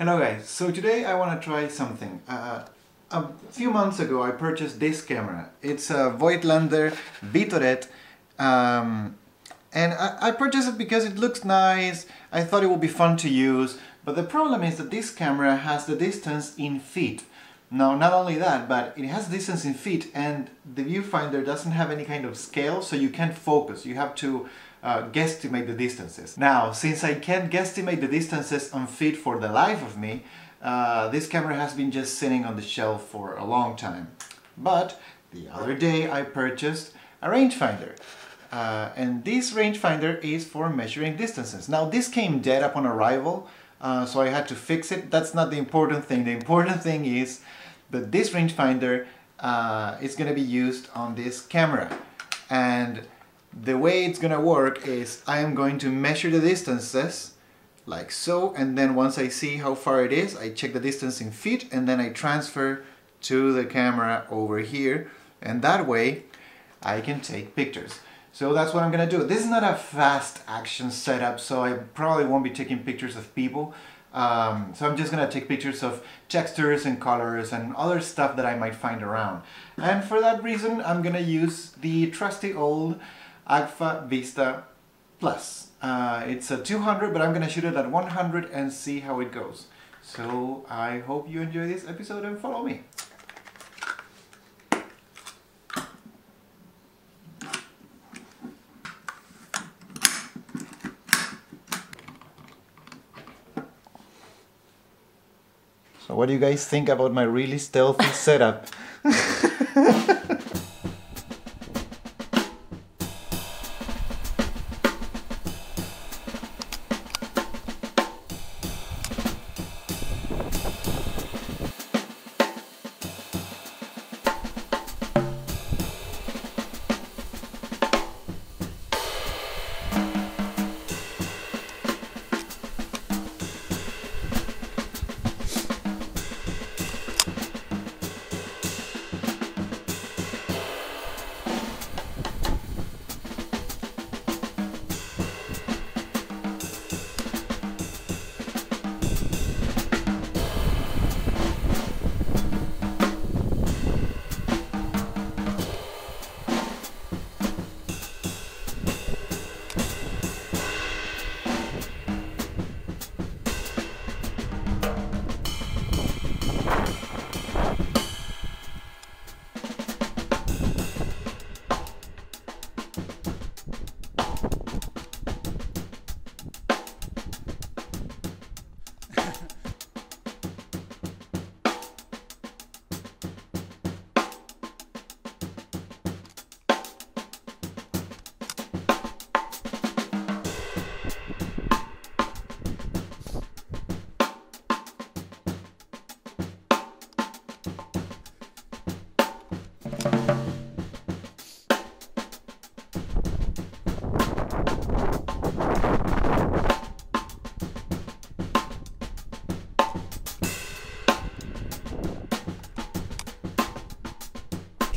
Hello guys, so today I want to try something. Uh, a few months ago I purchased this camera. It's a Voigtlander Vitoret um, and I, I purchased it because it looks nice, I thought it would be fun to use, but the problem is that this camera has the distance in feet. Now, not only that, but it has distance in feet and the viewfinder doesn't have any kind of scale, so you can't focus. You have to uh, guesstimate the distances. Now, since I can't guesstimate the distances on feet for the life of me, uh, this camera has been just sitting on the shelf for a long time. But the other day I purchased a rangefinder. Uh, and this rangefinder is for measuring distances. Now this came dead upon arrival, uh, so I had to fix it. That's not the important thing. The important thing is that this rangefinder uh, is going to be used on this camera. And the way it's to work is I am going to measure the distances like so and then once I see how far it is I check the distance in feet and then I transfer to the camera over here and that way I can take pictures. So that's what I'm gonna do. This is not a fast action setup so I probably won't be taking pictures of people um, so I'm just gonna take pictures of textures and colors and other stuff that I might find around. And for that reason, I'm gonna use the trusty old Agfa Vista Plus. Uh, it's a 200, but I'm gonna shoot it at 100 and see how it goes. So I hope you enjoy this episode and follow me. So what do you guys think about my really stealthy setup?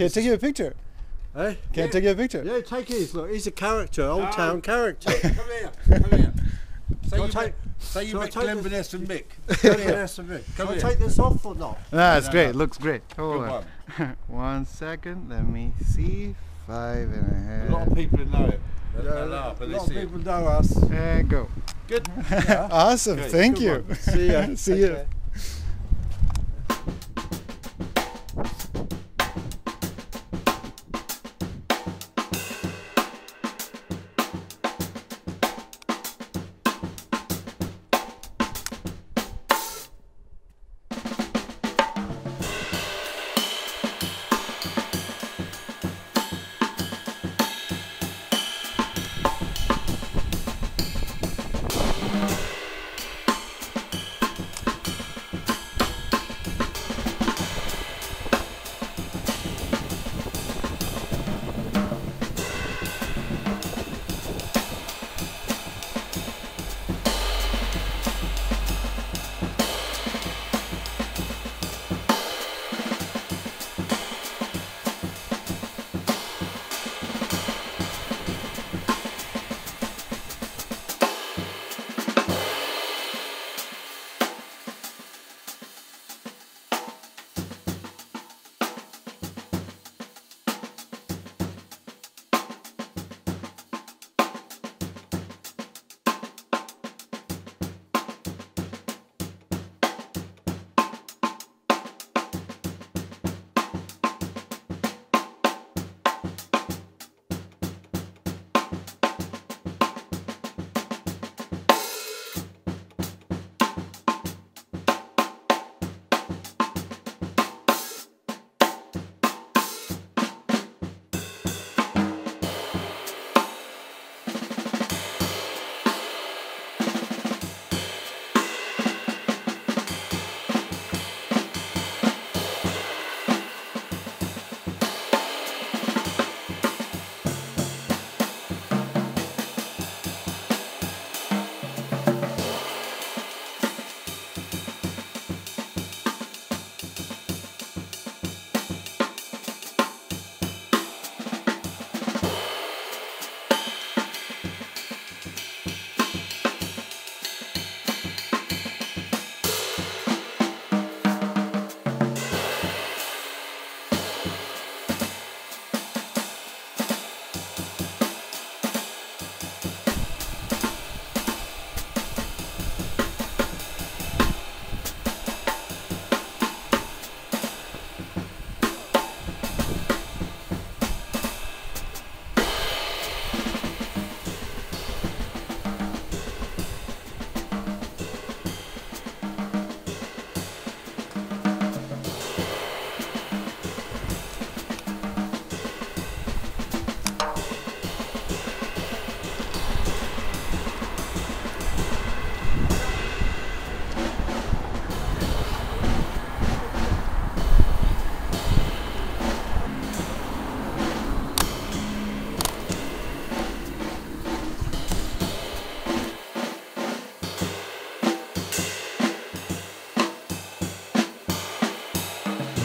Can I take you a picture? Hey? Can I take you a picture? Yeah, take his. Look, he's a character, old No. town character. Come here, come here. Say you take- met, say you shall I met take Glenn this- Vanessa and Mick. Come here. Can I take this off or not? It's No, great. no. Looks great. Hold Good on. one. One second. Let me see. Five and a half. A lot of people know it. They, Yeah, laugh a lot of see it. people know us. And go. Good. awesome. Okay, Thank Good you. one. See ya. See Take you.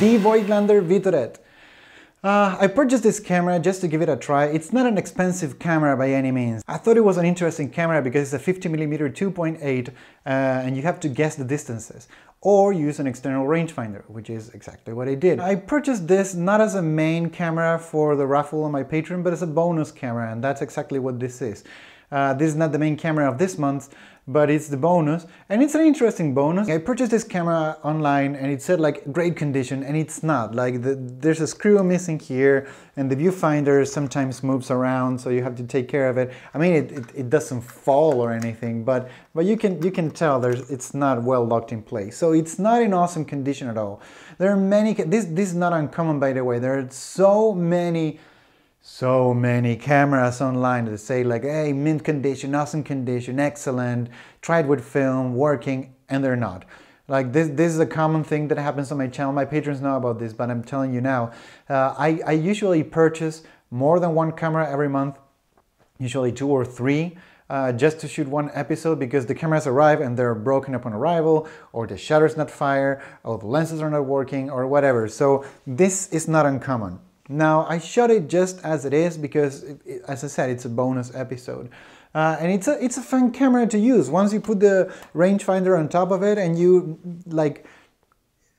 The Voigtlander Vitoret. Uh, I purchased this camera just to give it a try. It's not an expensive camera by any means. I thought it was an interesting camera because it's a 50mm 2.8 uh, and you have to guess the distances or use an external rangefinder, which is exactly what I did. I purchased this not as a main camera for the raffle on my Patreon, but as a bonus camera, and that's exactly what this is. Uh, this is not the main camera of this month, but it's the bonus and it's an interesting bonus. I purchased this camera online and it said like great condition and it's not like the, there's a screw missing here and the viewfinder sometimes moves around so you have to take care of it. I mean it, it, it doesn't fall or anything but but you can you can tell there's it's not well locked in place so it's not in awesome condition at all. There are many this this is not uncommon by the way there are so many so many cameras online that say like, hey, mint condition, awesome condition, excellent, tried with film, working, and they're not. Like this, this is a common thing that happens on my channel. My patrons know about this, but I'm telling you now. Uh, I, I usually purchase more than one camera every month, usually two or three. Uh, just to shoot one episode because the cameras arrive and they're broken upon arrival or the shutter's not fire or the lenses are not working or whatever. So this is not uncommon. Now, I shot it just as it is because, it, it, as I said, it's a bonus episode. Uh, and it's a, it's a fun camera to use. Once you put the rangefinder on top of it and you like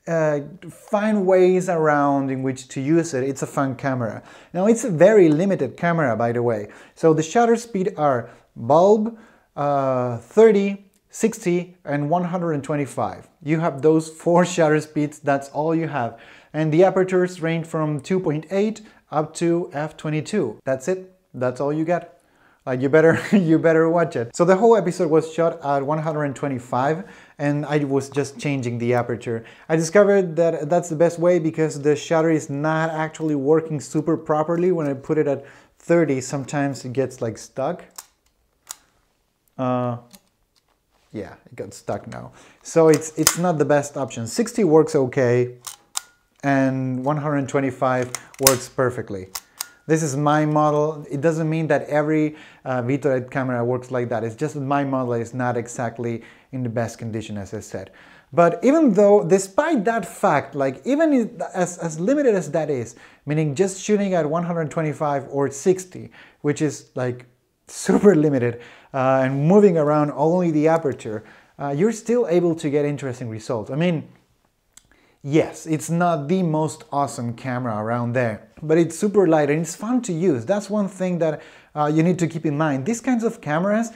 uh, find ways around in which to use it, it's a fun camera. Now, it's a very limited camera, by the way. So the shutter speed are bulb, uh, 30, 60, and 125. You have those four shutter speeds, that's all you have and the apertures range from 2.8 up to f22. That's it. That's all you get. Like you better you better watch it. So the whole episode was shot at 125 and I was just changing the aperture. I discovered that that's the best way because the shutter is not actually working super properly when I put it at 30 sometimes it gets like stuck. Uh, yeah, it got stuck now. So it's it's not the best option. 60 works okay and 125 works perfectly. This is my model. It doesn't mean that every uh, camera works like that. It's just my model is not exactly in the best condition as I said. But even though, despite that fact, like even as, as limited as that is, meaning just shooting at 125 or 60, which is like super limited, uh, and moving around only the aperture, uh, you're still able to get interesting results. I mean, Yes, it's not the most awesome camera around there, but it's super light and it's fun to use. That's one thing that uh, you need to keep in mind. These kinds of cameras,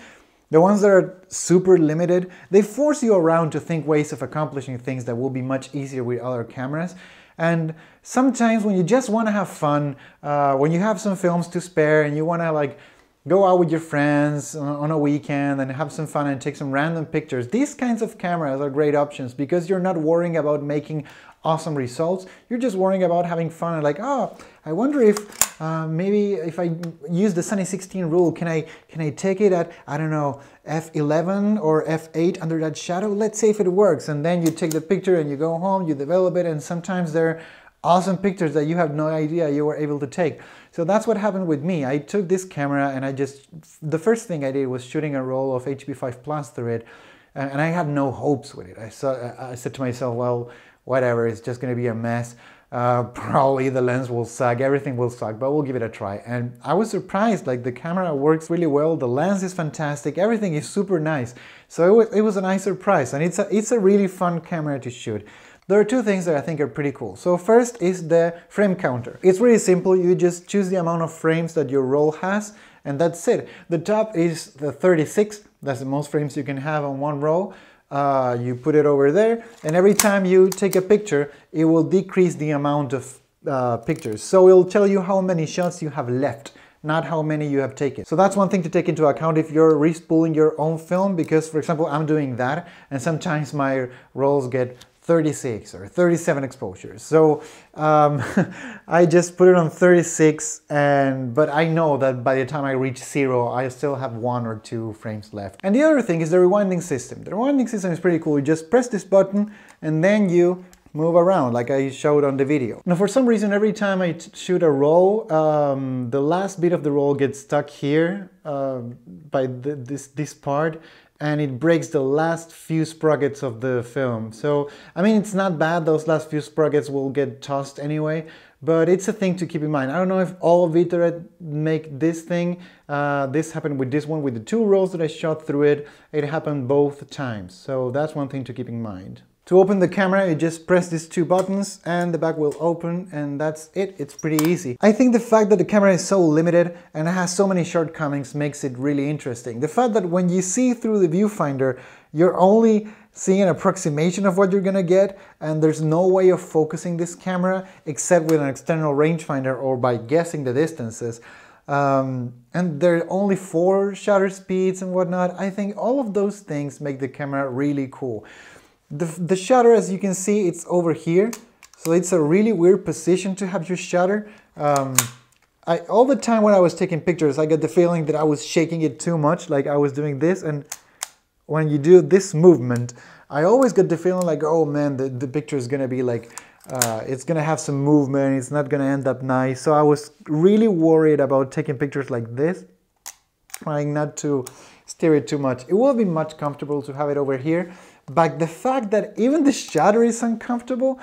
the ones that are super limited, they force you around to think ways of accomplishing things that will be much easier with other cameras. And sometimes when you just want to have fun, uh, when you have some films to spare and you want to like go out with your friends on a weekend and have some fun and take some random pictures. These kinds of cameras are great options because you're not worrying about making awesome results. You're just worrying about having fun and like, oh, I wonder if uh, maybe if I use the Sunny 16 rule, can I can I take it at I don't know f11 or f8 under that shadow? Let's see if it works. And then you take the picture and you go home, you develop it, and sometimes they're awesome pictures that you have no idea you were able to take. So that's what happened with me. I took this camera and I just, the first thing I did was shooting a roll of HP5 Plus through it and I had no hopes with it. I, saw, I said to myself, well, whatever, it's just gonna be a mess. Uh, probably the lens will suck, everything will suck, but we'll give it a try. And I was surprised, like the camera works really well, the lens is fantastic, everything is super nice. So it was, it was a nice surprise and it's a, it's a really fun camera to shoot. There are two things that I think are pretty cool. So first is the frame counter. It's really simple. You just choose the amount of frames that your roll has and that's it. The top is the 36. That's the most frames you can have on one roll. Uh, you put it over there and every time you take a picture, it will decrease the amount of uh, pictures. So it'll tell you how many shots you have left not how many you have taken. So that's one thing to take into account if you're respooling your own film because for example I'm doing that and sometimes my rolls get 36 or 37 exposures. So um, I just put it on 36 and but I know that by the time I reach zero I still have one or two frames left. And the other thing is the rewinding system. The rewinding system is pretty cool. You just press this button and then you move around like I showed on the video. Now for some reason every time I shoot a roll um, the last bit of the roll gets stuck here uh, by this, this part and it breaks the last few sprockets of the film. So, I mean, it's not bad, those last few sprockets will get tossed anyway, but it's a thing to keep in mind. I don't know if all of Vitoret make this thing. Uh, this happened with this one, with the two rolls that I shot through it. It happened both times, so that's one thing to keep in mind. To open the camera, you just press these two buttons and the back will open and that's it. It's pretty easy. I think the fact that the camera is so limited and has so many shortcomings makes it really interesting. The fact that when you see through the viewfinder, you're only seeing an approximation of what you're gonna get and there's no way of focusing this camera except with an external rangefinder or by guessing the distances. Um, and there are only four shutter speeds and whatnot. I think all of those things make the camera really cool. The, the shutter, as you can see, it's over here. So it's a really weird position to have your shutter. Um, I, all the time when I was taking pictures, I got the feeling that I was shaking it too much, like I was doing this. And when you do this movement, I always get the feeling like, oh man, the, the picture is gonna be like, uh, it's gonna have some movement, it's not gonna end up nice. So I was really worried about taking pictures like this, trying not to steer it too much. It will be much comfortable to have it over here, but the fact that even the shutter is uncomfortable,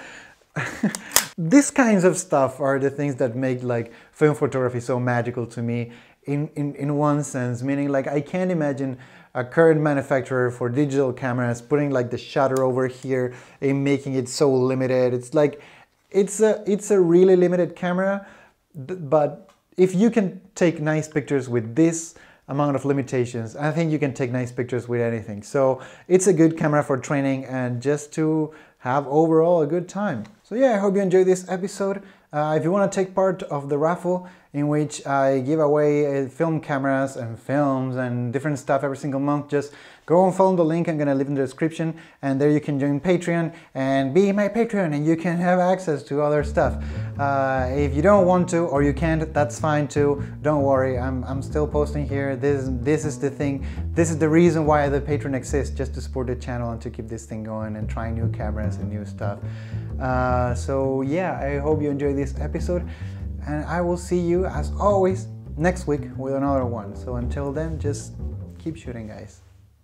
these kinds of stuff are the things that make like film photography so magical to me in, in, in one sense, meaning like I can't imagine a current manufacturer for digital cameras putting like the shutter over here and making it so limited. It's like, it's a, it's a really limited camera, but if you can take nice pictures with this amount of limitations. I think you can take nice pictures with anything. So it's a good camera for training and just to have overall a good time. So yeah, I hope you enjoyed this episode. Uh, if you want to take part of the raffle in which I give away uh, film cameras and films and different stuff every single month, just go and follow the link I'm gonna leave in the description and there you can join Patreon and be my Patreon and you can have access to other stuff. Uh, if you don't want to or you can't, that's fine too. Don't worry, I'm, I'm still posting here. This, this is the thing. This is the reason why the Patreon exists, just to support the channel and to keep this thing going and try new cameras and new stuff. Uh, so yeah, I hope you enjoyed this episode and I will see you as always next week with another one. So until then, just keep shooting guys.